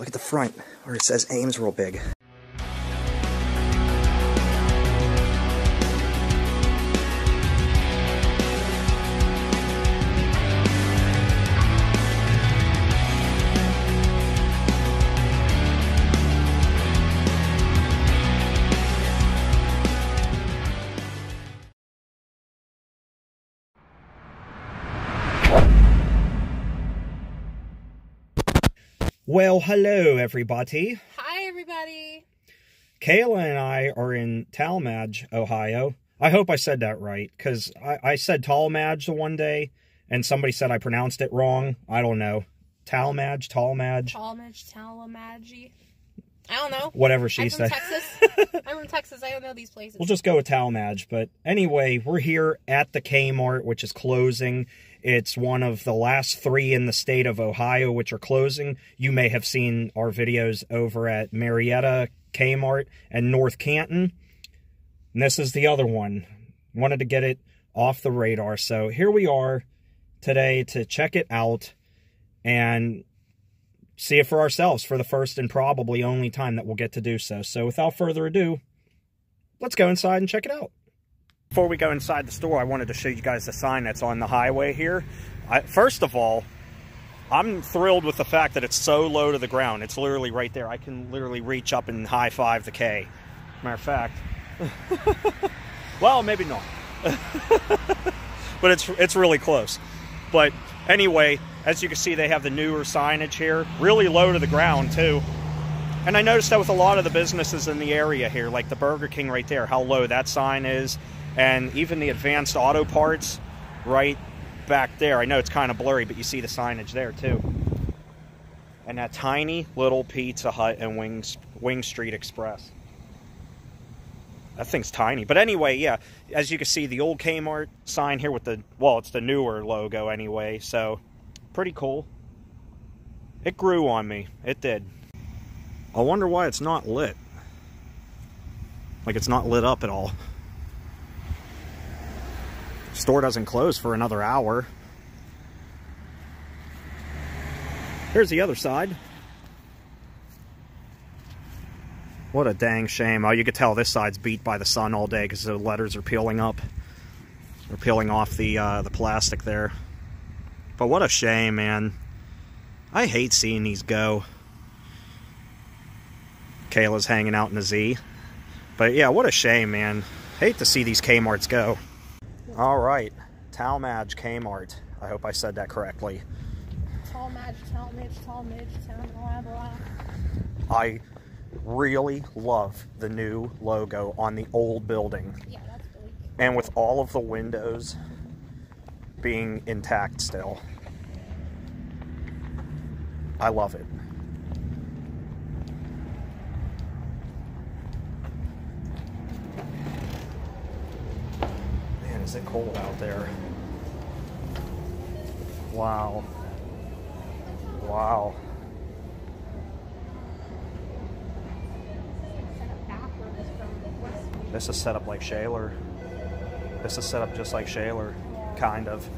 Look at the front where it says Ames real big. Well, hello, everybody. Hi, everybody. Kayla and I are in Tallmadge, Ohio. I hope I said that right, because I, I said Tallmadge the one day, and somebody said I pronounced it wrong. I don't know. Tallmadge, Tallmadge, Talmadge, Tallamadge. I don't know. whatever she I'm from. Texas. I'm from Texas. I don't know these places. We'll just go with Talmadge. But anyway, we're here at the Kmart, which is closing. It's one of the last three in the state of Ohio, which are closing. You may have seen our videos over at Marietta, Kmart, and North Canton. And this is the other one. Wanted to get it off the radar. So here we are today to check it out and see it for ourselves for the first and probably only time that we'll get to do so. So without further ado, let's go inside and check it out. Before we go inside the store, I wanted to show you guys the sign that's on the highway here. I, first of all, I'm thrilled with the fact that it's so low to the ground. It's literally right there. I can literally reach up and high five the K. Matter of fact, well, maybe not, but it's it's really close. But anyway, as you can see, they have the newer signage here, really low to the ground too. And I noticed that with a lot of the businesses in the area here, like the Burger King right there, how low that sign is, and even the Advanced Auto Parts right back there. I know it's kind of blurry, but you see the signage there too. And that tiny little Pizza Hut and Wings Wing Street Express. That thing's tiny. But anyway, yeah, as you can see, the old Kmart sign here with the, well, it's the newer logo anyway, so pretty cool. It grew on me. It did. I wonder why it's not lit. Like it's not lit up at all. Store doesn't close for another hour. Here's the other side. What a dang shame. Oh, you could tell this side's beat by the sun all day because the letters are peeling up. They're peeling off the uh, the plastic there. But what a shame, man. I hate seeing these go. Kayla's hanging out in a Z. But yeah, what a shame, man. Hate to see these Kmarts go. All right, Tallmadge Kmart. I hope I said that correctly. Talmadge, Talmadge, Talmadge, Tal, blah, blah. I really love the new logo on the old building. Yeah, that's really And with all of the windows being intact still. I love it. Man, is it cold out there? Wow. Wow. This is set up like Shaler. This is set up just like Shaler, kind of.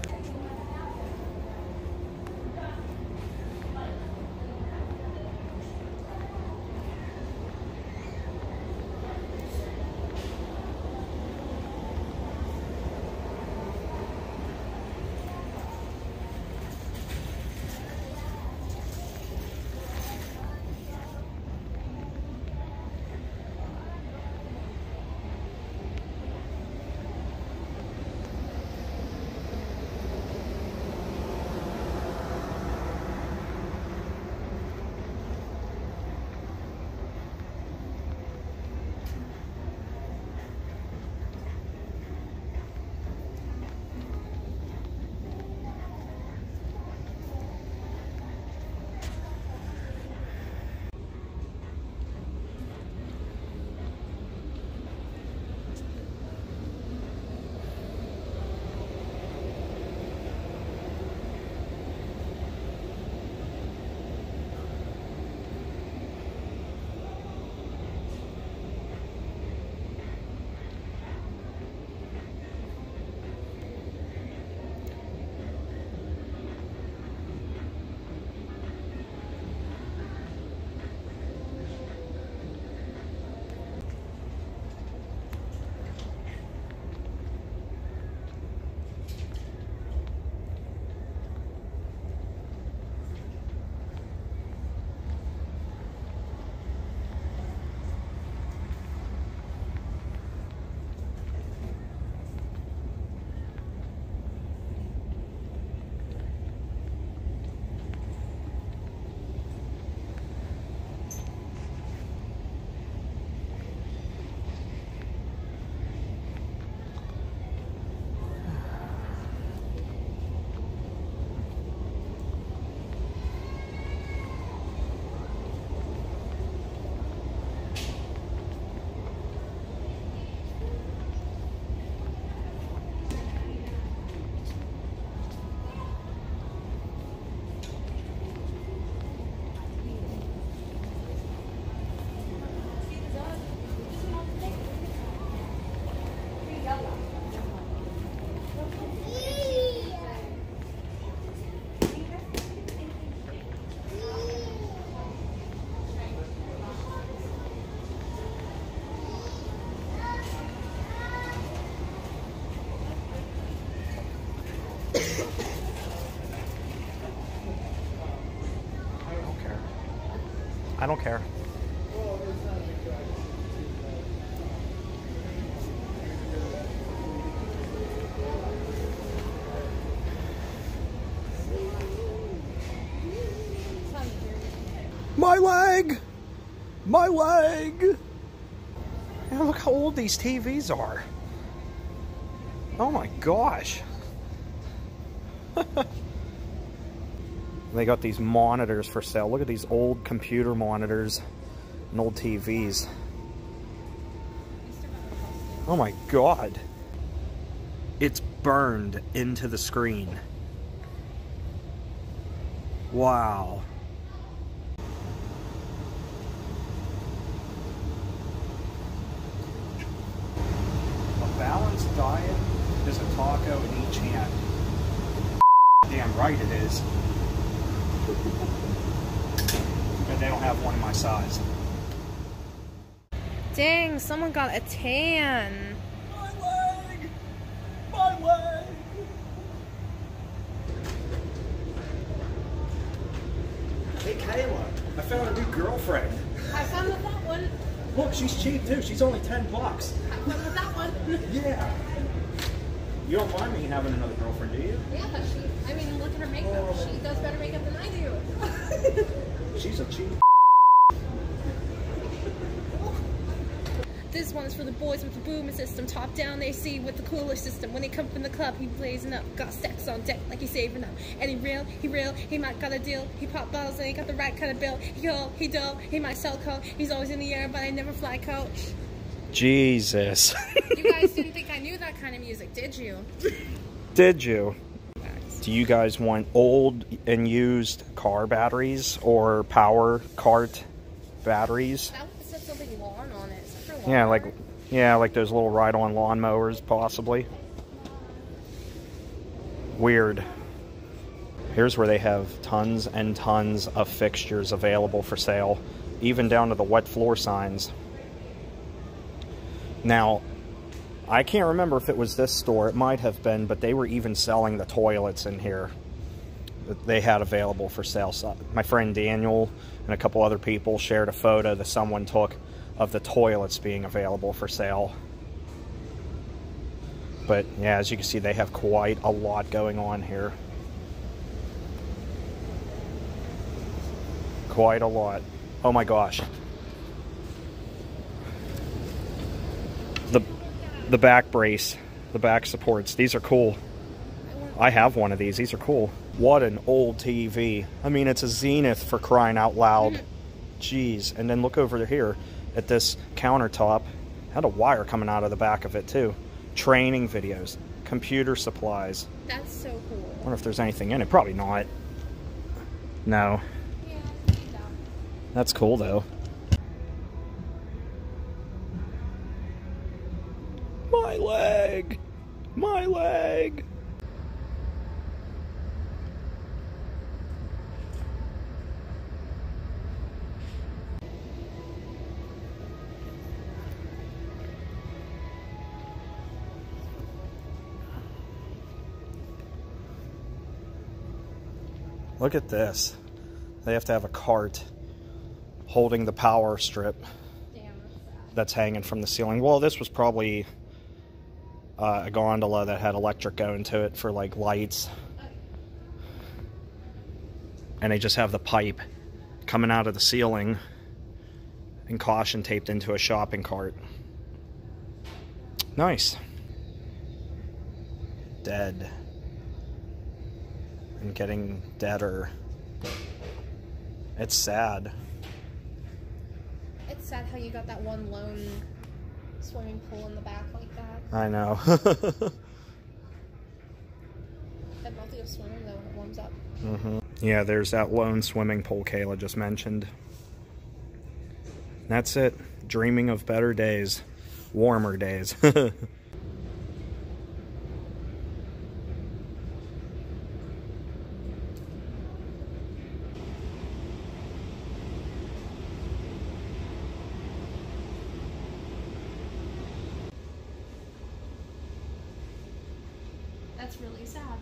I don't care. My leg! My leg! Look how old these TVs are. Oh my gosh. they got these monitors for sale. Look at these old computer monitors and old TVs. Oh my god. It's burned into the screen. Wow. A balanced diet is a taco in each hand. Damn right it is. But they don't have one in my size. Dang, someone got a tan. My leg! My leg! Hey Kayla, I found a new girlfriend. I found with that one. Look, she's cheap too. She's only 10 bucks. Have fun with that one. Yeah. You don't mind me having another girlfriend, do you? yeah, she. I mean, look at her makeup. She does better makeup than I do. She's a cheap. This one is for the boys with the booming system. Top down they see with the cooler system. When they come from the club, he blazing up. Got stacks on deck like he's saving up. And he real, he real, he might got a deal. He pop bottles and he got the right kind of bill. He go, he do, he might sell coke. He's always in the air, but I never fly coach. Jesus. You guys didn't think I knew that kind of music, did you? Did you? Do you guys want old and used car batteries or power cart batteries? That said something lawn on it. Yeah, like yeah, like those little ride-on lawnmowers, possibly. Weird. Here's where they have tons and tons of fixtures available for sale, even down to the wet floor signs. Now, I can't remember if it was this store. It might have been, but they were even selling the toilets in here that they had available for sale. So my friend Daniel and a couple other people shared a photo that someone took of the toilets being available for sale. But yeah, as you can see, they have quite a lot going on here. Quite a lot. Oh my gosh. The back brace, the back supports. These are cool. I have one of these. These are cool. What an old TV. I mean, it's a Zenith for crying out loud. Jeez. And then look over here at this countertop. Had a wire coming out of the back of it too. Training videos, computer supplies. That's so cool. I wonder if there's anything in it. Probably not. No. Yeah, no. That's cool though. My leg! My leg! Look at this. They have to have a cart holding the power strip Damn, that's that's hanging from the ceiling. Well, this was probably uh, a gondola that had electric going to it for like lights. And they just have the pipe coming out of the ceiling and caution taped into a shopping cart. Nice. Dead. And getting deader. It's sad. It's sad how you got that one lone swimming pool in the back like that. I know. That melting of swimming though when it warms up. hmm Yeah, there's that lone swimming pool Kayla just mentioned. That's it. Dreaming of better days, warmer days. That's really sad.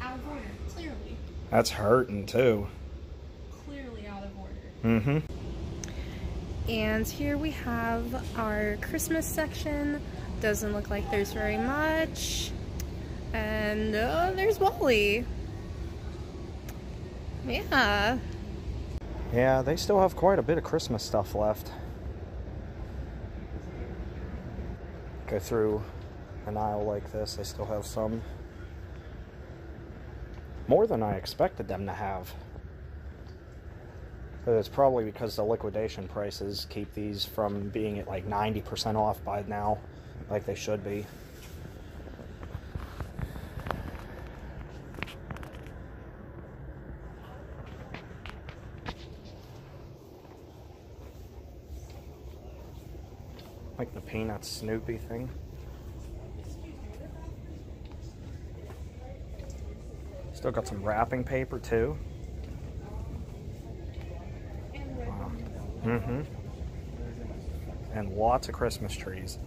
Out of order. Clearly. That's hurting too. Clearly out of order. Mm-hmm. And here we have our Christmas section. Doesn't look like there's very much. And uh, there's Wally. Yeah. Yeah, they still have quite a bit of Christmas stuff left. Go through an aisle like this, they still have some. More than I expected them to have. But it's probably because the liquidation prices keep these from being at like 90% off by now, like they should be. Like the Peanuts Snoopy thing. Still got some wrapping paper too. Wow. Mm-hmm. And lots of Christmas trees.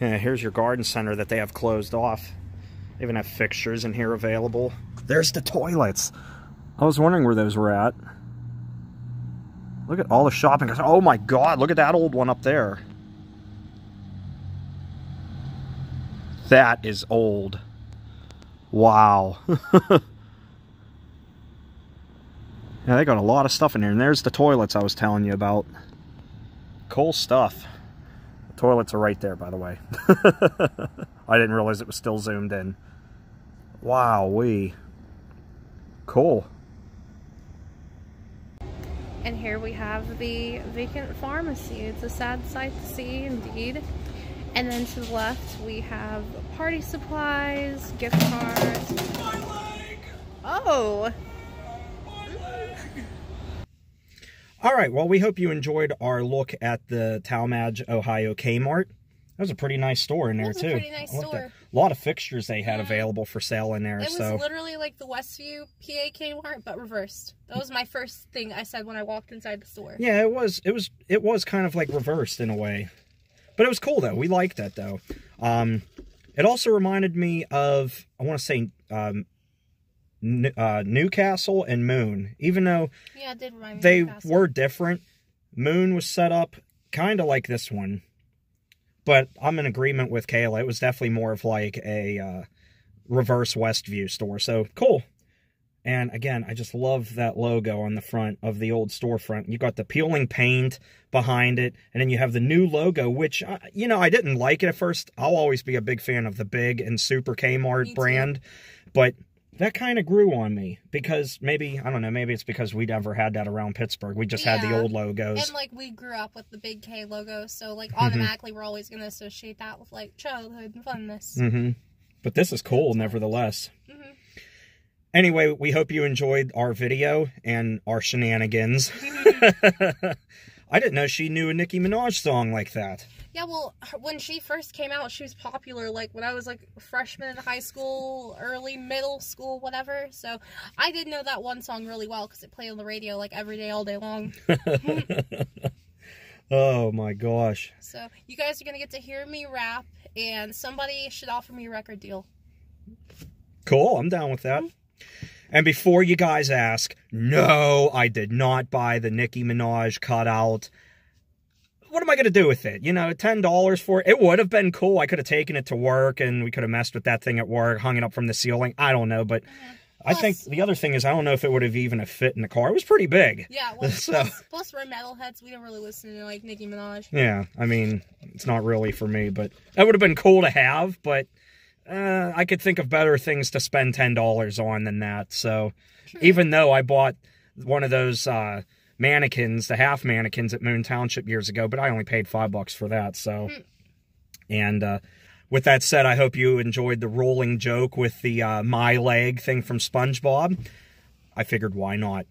Yeah, here's your garden center that they have closed off. They even have fixtures in here available. There's the toilets. I was wondering where those were at. Look at all the shopping. Oh my god, look at that old one up there. That is old. Wow. yeah, they got a lot of stuff in here. And there's the toilets I was telling you about. Cool stuff. The toilets are right there, by the way. I didn't realize it was still zoomed in. Wow, we. Cool. And here we have the vacant pharmacy. It's a sad sight to see indeed. And then to the left we have party supplies, gift cards. Oh! All right, well, we hope you enjoyed our look at the Tallmadge, Ohio Kmart. That was a pretty nice store in there, was too. pretty nice store. A lot of fixtures they had Yeah. available for sale in there, It was so... literally like the Westview PA Kmart, but reversed. That was my first thing I said when I walked inside the store. Yeah, it was it was it was kind of like reversed in a way. But it was cool though. We liked that though. Um it also reminded me of I want to say um uh, New Castle and Moon. Even though Yeah, it did remind they New Castle. were different, Moon was set up kind of like this one. But I'm in agreement with Kayla. It was definitely more of like a uh, reverse Westview store. So cool. And again, I just love that logo on the front of the old storefront. You got the peeling paint behind it, and then you have the new logo, which, you know, I didn't like it at first. I'll always be a big fan of the big and super Kmart brand, but that kind of grew on me because maybe, I don't know, maybe it's because we never had that around Pittsburgh. We just had the old logos. And like we grew up with the big K logo, so like Mm-hmm. automatically we're always gonna associate that with like childhood and funness. hmm But this is cool, nevertheless. Mhm. Anyway, we hope you enjoyed our video and our shenanigans. I didn't know she knew a Nicki Minaj song like that. Yeah, well, when she first came out, she was popular like when I was like freshman in high school, early middle school, whatever. So I did know that one song really well because it played on the radio like every day, all day long. Oh my gosh. So you guys are gonna get to hear me rap, and somebody should offer me a record deal. Cool, I'm down with that. Mm-hmm. And before you guys ask, no, I did not buy the Nicki Minaj cutout. What am I going to do with it? You know, $10 for it. It would have been cool. I could have taken it to work and we could have messed with that thing at work, hung it up from the ceiling. I don't know, but I uh-huh. think the other thing is I don't know if it would have even fit in the car. It was pretty big. Yeah, well, So- plus, plus we're metalheads. We don't really listen to like Nicki Minaj. Yeah, I mean, it's not really for me, but that would have been cool to have, but uh, I could think of better things to spend $10 on than that. So even though I bought one of those uh, mannequins, the half mannequins at Moon Township years ago, but I only paid five bucks for that. So, and uh, with that said, I hope you enjoyed the rolling joke with the uh, my leg thing from SpongeBob. I figured why not.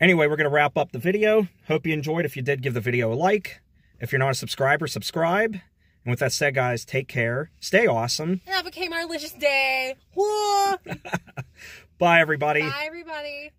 Anyway, we're going to wrap up the video. Hope you enjoyed. If you did, give the video a like. If you're not a subscriber, subscribe. And with that said, guys, take care. Stay awesome. And that became our delicious day. Bye, everybody. Bye, everybody.